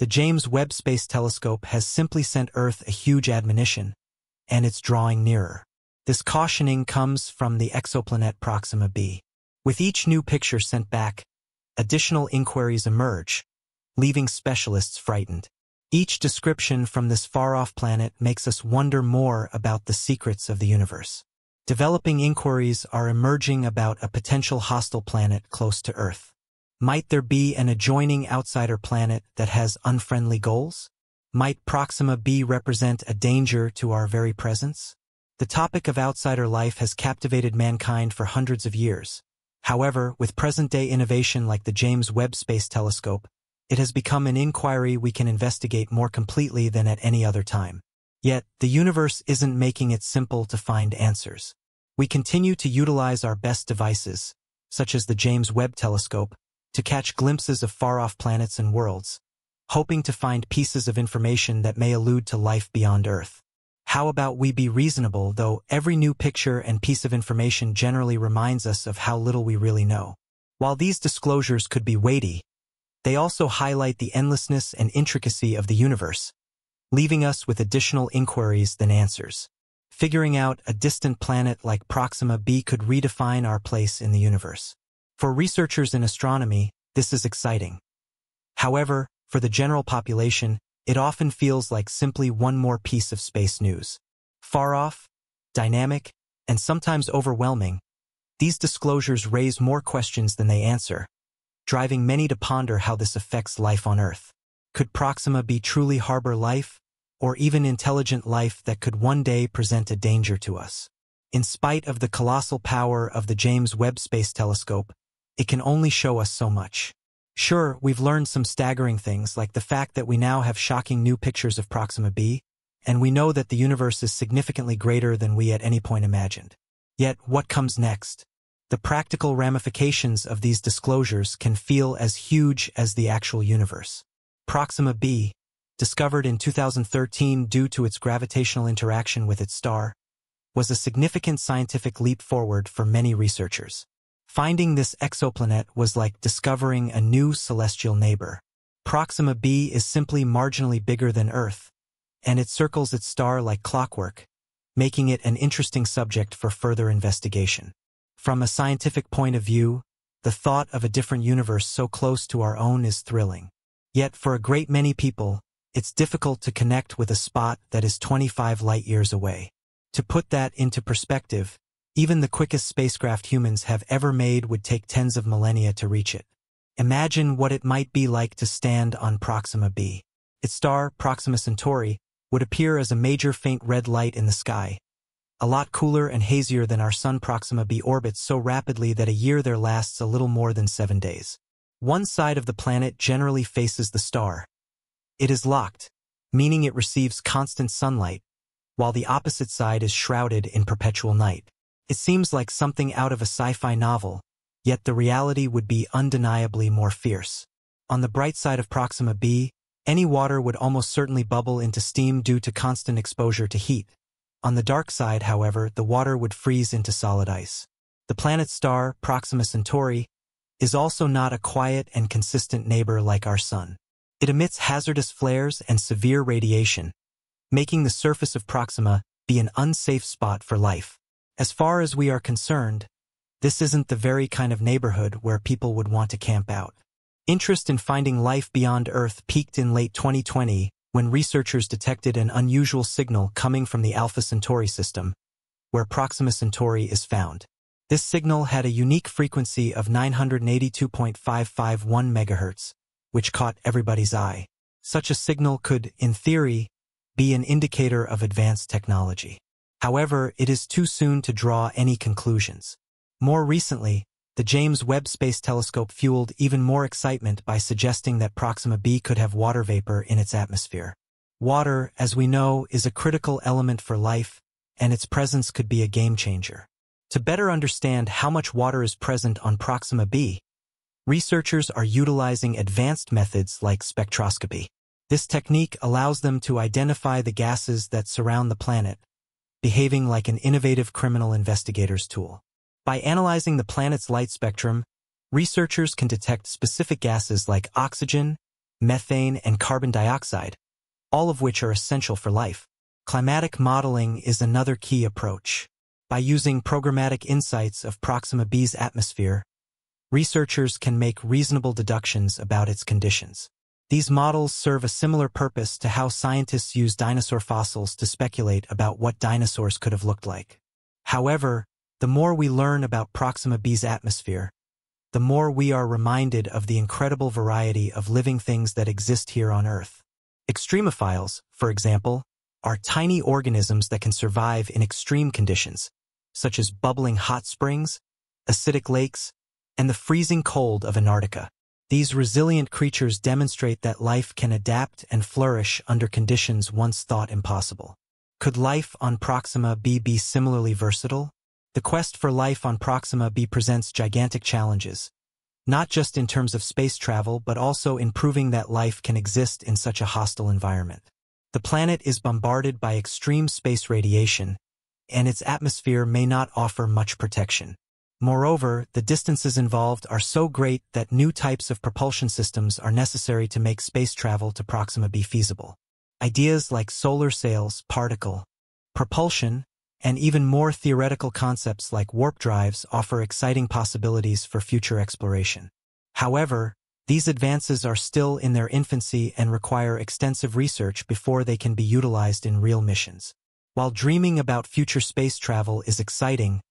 The James Webb Space Telescope has simply sent Earth a huge admonition, and it's drawing nearer. This cautioning comes from the exoplanet Proxima b. With each new picture sent back, additional inquiries emerge, leaving specialists frightened. Each description from this far-off planet makes us wonder more about the secrets of the universe. Developing inquiries are emerging about a potential hostile planet close to Earth. Might there be an adjoining outsider planet that has unfriendly goals? Might Proxima b represent a danger to our very presence? The topic of outsider life has captivated mankind for hundreds of years. However, with present-day innovation like the James Webb Space Telescope, it has become an inquiry we can investigate more completely than at any other time. Yet, the universe isn't making it simple to find answers. We continue to utilize our best devices, such as the James Webb Telescope, to catch glimpses of far-off planets and worlds, hoping to find pieces of information that may allude to life beyond Earth. How about we be reasonable, though every new picture and piece of information generally reminds us of how little we really know. While these disclosures could be weighty, they also highlight the endlessness and intricacy of the universe, leaving us with additional inquiries than answers. Figuring out a distant planet like Proxima b could redefine our place in the universe. For researchers in astronomy, this is exciting. However, for the general population, it often feels like simply one more piece of space news. Far off, dynamic, and sometimes overwhelming, these disclosures raise more questions than they answer, driving many to ponder how this affects life on Earth. Could Proxima b truly harbor life, or even intelligent life that could one day present a danger to us? In spite of the colossal power of the James Webb Space Telescope, it can only show us so much. Sure, we've learned some staggering things, like the fact that we now have shocking new pictures of Proxima b, and we know that the universe is significantly greater than we at any point imagined. Yet, what comes next? The practical ramifications of these disclosures can feel as huge as the actual universe. Proxima b, discovered in 2013 due to its gravitational interaction with its star, was a significant scientific leap forward for many researchers. Finding this exoplanet was like discovering a new celestial neighbor. Proxima b is simply marginally bigger than Earth, and it circles its star like clockwork, making it an interesting subject for further investigation. From a scientific point of view, the thought of a different universe so close to our own is thrilling. Yet for a great many people, it's difficult to connect with a spot that is 25 light-years away. To put that into perspective, even the quickest spacecraft humans have ever made would take tens of millennia to reach it. Imagine what it might be like to stand on Proxima b. Its star, Proxima Centauri, would appear as a major faint red light in the sky, a lot cooler and hazier than our sun Proxima b orbits so rapidly that a year there lasts a little more than seven days. One side of the planet generally faces the star. It is locked, meaning it receives constant sunlight, while the opposite side is shrouded in perpetual night. It seems like something out of a sci-fi novel, yet the reality would be undeniably more fierce. On the bright side of Proxima b, any water would almost certainly bubble into steam due to constant exposure to heat, on the dark side, however, the water would freeze into solid ice. The planet's star, Proxima Centauri, is also not a quiet and consistent neighbor like our Sun. It emits hazardous flares and severe radiation, making the surface of Proxima b an unsafe spot for life. As far as we are concerned, this isn't the very kind of neighborhood where people would want to camp out. Interest in finding life beyond Earth peaked in late 2020 when researchers detected an unusual signal coming from the Alpha Centauri system, where Proxima Centauri is found. This signal had a unique frequency of 982.551 MHz, which caught everybody's eye. Such a signal could, in theory, be an indicator of advanced technology. However, it is too soon to draw any conclusions. More recently, the James Webb Space Telescope fueled even more excitement by suggesting that Proxima b could have water vapor in its atmosphere. Water, as we know, is a critical element for life, and its presence could be a game changer. To better understand how much water is present on Proxima b, researchers are utilizing advanced methods like spectroscopy. This technique allows them to identify the gases that surround the planet, behaving like an innovative criminal investigator's tool. By analyzing the planet's light spectrum, researchers can detect specific gases like oxygen, methane, and carbon dioxide, all of which are essential for life. Climatic modeling is another key approach. By using programmatic insights of Proxima B's atmosphere, researchers can make reasonable deductions about its conditions. These models serve a similar purpose to how scientists use dinosaur fossils to speculate about what dinosaurs could have looked like. However, the more we learn about Proxima B's atmosphere, the more we are reminded of the incredible variety of living things that exist here on Earth. Extremophiles, for example, are tiny organisms that can survive in extreme conditions, such as bubbling hot springs, acidic lakes, and the freezing cold of Antarctica. These resilient creatures demonstrate that life can adapt and flourish under conditions once thought impossible. Could life on Proxima b be similarly versatile? The quest for life on Proxima b presents gigantic challenges, not just in terms of space travel, but also in proving that life can exist in such a hostile environment. The planet is bombarded by extreme space radiation, and its atmosphere may not offer much protection. Moreover, the distances involved are so great that new types of propulsion systems are necessary to make space travel to Proxima b feasible. Ideas like solar sails, particle, propulsion, and even more theoretical concepts like warp drives offer exciting possibilities for future exploration. However, these advances are still in their infancy and require extensive research before they can be utilized in real missions. While dreaming about future space travel is exciting,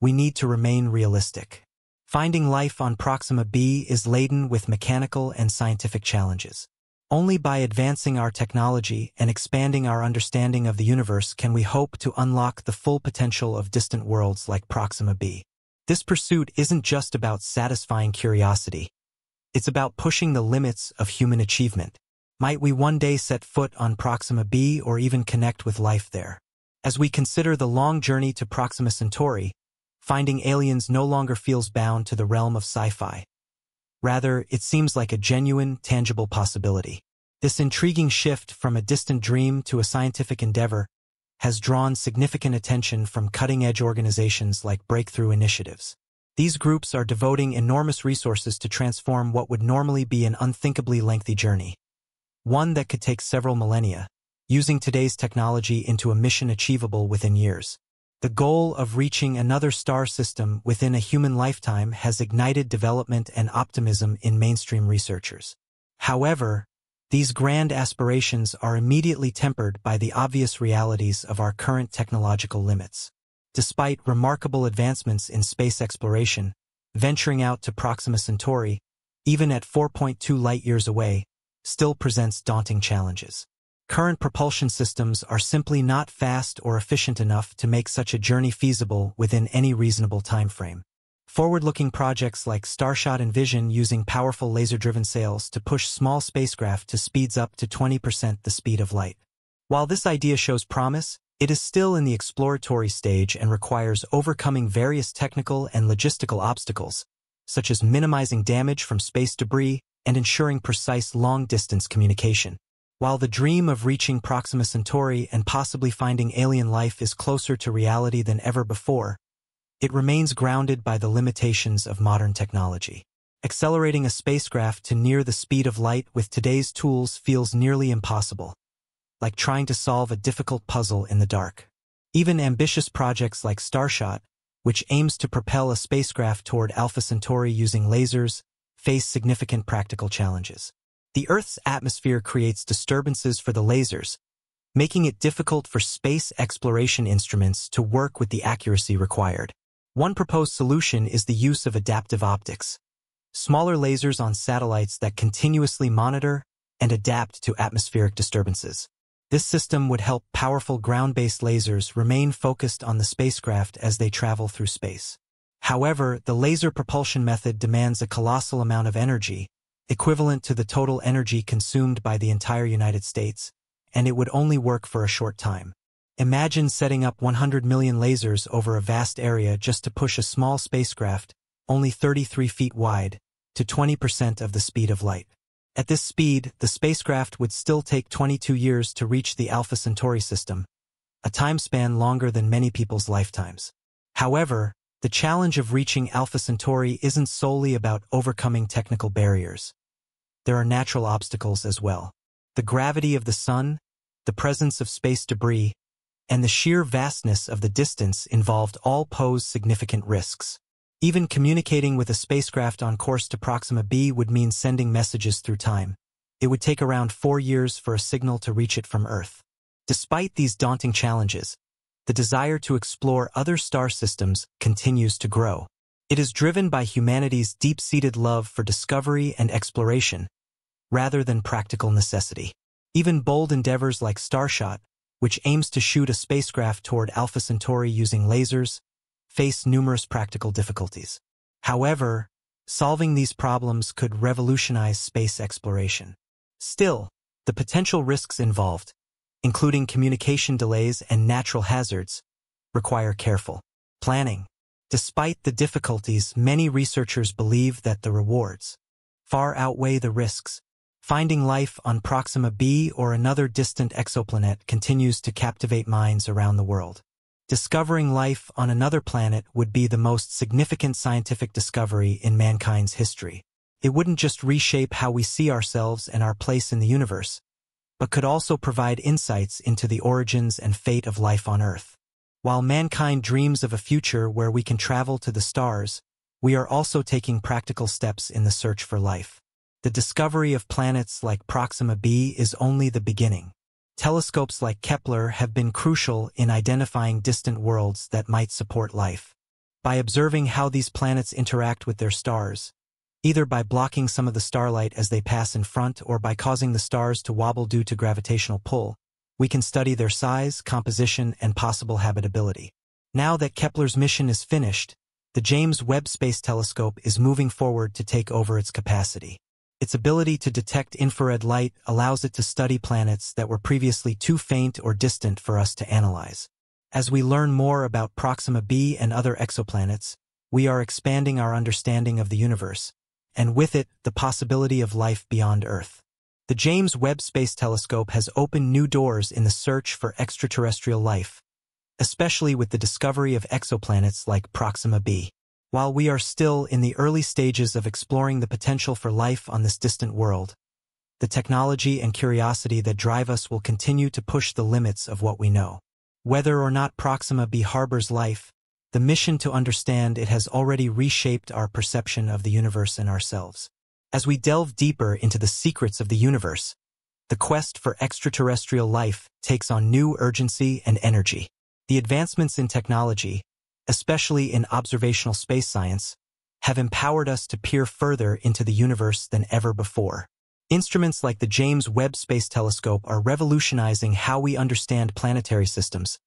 we need to remain realistic. Finding life on Proxima b is laden with mechanical and scientific challenges. Only by advancing our technology and expanding our understanding of the universe can we hope to unlock the full potential of distant worlds like Proxima b. This pursuit isn't just about satisfying curiosity. It's about pushing the limits of human achievement. Might we one day set foot on Proxima b or even connect with life there? As we consider the long journey to Proxima Centauri, finding aliens no longer feels bound to the realm of sci-fi. Rather, it seems like a genuine, tangible possibility. This intriguing shift from a distant dream to a scientific endeavor has drawn significant attention from cutting-edge organizations like Breakthrough Initiatives. These groups are devoting enormous resources to transform what would normally be an unthinkably lengthy journey, one that could take several millennia, using today's technology into a mission achievable within years. The goal of reaching another star system within a human lifetime has ignited development and optimism in mainstream researchers. However, these grand aspirations are immediately tempered by the obvious realities of our current technological limits. Despite remarkable advancements in space exploration, venturing out to Proxima Centauri, even at 4.2 light-years away, still presents daunting challenges. Current propulsion systems are simply not fast or efficient enough to make such a journey feasible within any reasonable time frame. Forward-looking projects like Starshot envision using powerful laser-driven sails to push small spacecraft to speeds up to 20% the speed of light. While this idea shows promise, it is still in the exploratory stage and requires overcoming various technical and logistical obstacles, such as minimizing damage from space debris and ensuring precise long-distance communication. While the dream of reaching Proxima Centauri and possibly finding alien life is closer to reality than ever before, it remains grounded by the limitations of modern technology. Accelerating a spacecraft to near the speed of light with today's tools feels nearly impossible like trying to solve a difficult puzzle in the dark. Even ambitious projects like Starshot, which aims to propel a spacecraft toward Alpha Centauri using lasers, face significant practical challenges. The Earth's atmosphere creates disturbances for the lasers, making it difficult for space exploration instruments to work with the accuracy required. One proposed solution is the use of adaptive optics, smaller lasers on satellites that continuously monitor and adapt to atmospheric disturbances. This system would help powerful ground-based lasers remain focused on the spacecraft as they travel through space. However, the laser propulsion method demands a colossal amount of energy, equivalent to the total energy consumed by the entire United States, and it would only work for a short time. Imagine setting up 100 million lasers over a vast area just to push a small spacecraft, only 33 feet wide, to 20% of the speed of light. At this speed, the spacecraft would still take 22 years to reach the Alpha Centauri system, a time span longer than many people's lifetimes. However, the challenge of reaching Alpha Centauri isn't solely about overcoming technical barriers. There are natural obstacles as well. The gravity of the sun, the presence of space debris, and the sheer vastness of the distance involved all pose significant risks. Even communicating with a spacecraft on course to Proxima b would mean sending messages through time. It would take around four years for a signal to reach it from Earth. Despite these daunting challenges, the desire to explore other star systems continues to grow. It is driven by humanity's deep-seated love for discovery and exploration, rather than practical necessity. Even bold endeavors like Starshot, which aims to shoot a spacecraft toward Alpha Centauri using lasers, face numerous practical difficulties. However, solving these problems could revolutionize space exploration. Still, the potential risks involved, including communication delays and natural hazards, require careful planning. Despite the difficulties, many researchers believe that the rewards far outweigh the risks. Finding life on Proxima b or another distant exoplanet continues to captivate minds around the world. Discovering life on another planet would be the most significant scientific discovery in mankind's history. It wouldn't just reshape how we see ourselves and our place in the universe, but could also provide insights into the origins and fate of life on Earth. While mankind dreams of a future where we can travel to the stars, we are also taking practical steps in the search for life. The discovery of planets like Proxima b is only the beginning. Telescopes like Kepler have been crucial in identifying distant worlds that might support life. By observing how these planets interact with their stars, either by blocking some of the starlight as they pass in front or by causing the stars to wobble due to gravitational pull, we can study their size, composition, and possible habitability. Now that Kepler's mission is finished, the James Webb Space Telescope is moving forward to take over its capacity. Its ability to detect infrared light allows it to study planets that were previously too faint or distant for us to analyze. As we learn more about Proxima b and other exoplanets, we are expanding our understanding of the universe, and with it, the possibility of life beyond Earth. The James Webb Space Telescope has opened new doors in the search for extraterrestrial life, especially with the discovery of exoplanets like Proxima b. While we are still in the early stages of exploring the potential for life on this distant world, the technology and curiosity that drive us will continue to push the limits of what we know. Whether or not Proxima b harbors life, the mission to understand it has already reshaped our perception of the universe and ourselves. As we delve deeper into the secrets of the universe, the quest for extraterrestrial life takes on new urgency and energy. The advancements in technology, especially in observational space science, have empowered us to peer further into the universe than ever before. Instruments like the James Webb Space Telescope are revolutionizing how we understand planetary systems,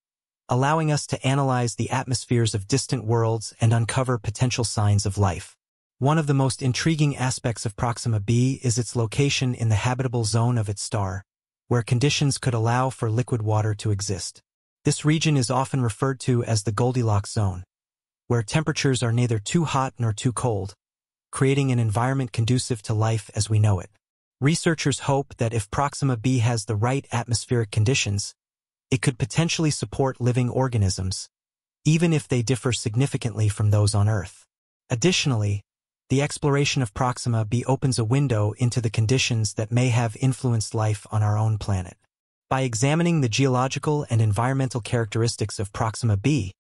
allowing us to analyze the atmospheres of distant worlds and uncover potential signs of life. One of the most intriguing aspects of Proxima b is its location in the habitable zone of its star, where conditions could allow for liquid water to exist. This region is often referred to as the Goldilocks zone, where temperatures are neither too hot nor too cold, creating an environment conducive to life as we know it. Researchers hope that if Proxima b has the right atmospheric conditions, it could potentially support living organisms, even if they differ significantly from those on Earth. Additionally, the exploration of Proxima b opens a window into the conditions that may have influenced life on our own planet. By examining the geological and environmental characteristics of Proxima b,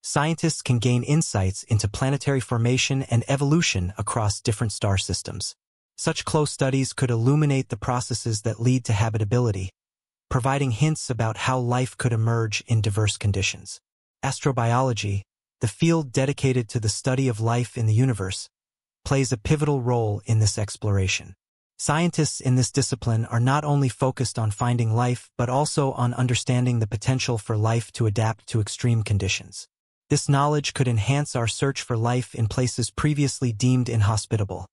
scientists can gain insights into planetary formation and evolution across different star systems. Such close studies could illuminate the processes that lead to habitability, providing hints about how life could emerge in diverse conditions. Astrobiology, the field dedicated to the study of life in the universe, plays a pivotal role in this exploration. Scientists in this discipline are not only focused on finding life, but also on understanding the potential for life to adapt to extreme conditions. This knowledge could enhance our search for life in places previously deemed inhospitable,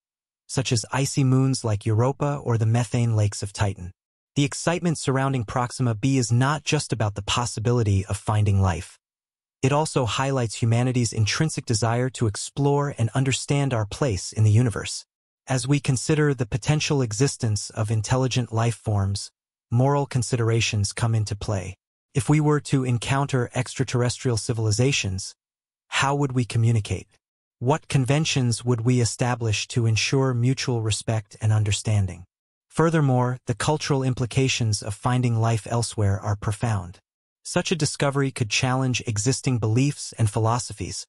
such as icy moons like Europa or the methane lakes of Titan. The excitement surrounding Proxima b is not just about the possibility of finding life. It also highlights humanity's intrinsic desire to explore and understand our place in the universe. As we consider the potential existence of intelligent life forms, moral considerations come into play. If we were to encounter extraterrestrial civilizations, how would we communicate? What conventions would we establish to ensure mutual respect and understanding? Furthermore, the cultural implications of finding life elsewhere are profound. Such a discovery could challenge existing beliefs and philosophies,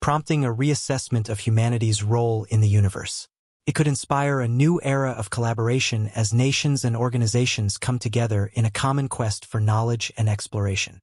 prompting a reassessment of humanity's role in the universe. It could inspire a new era of collaboration as nations and organizations come together in a common quest for knowledge and exploration.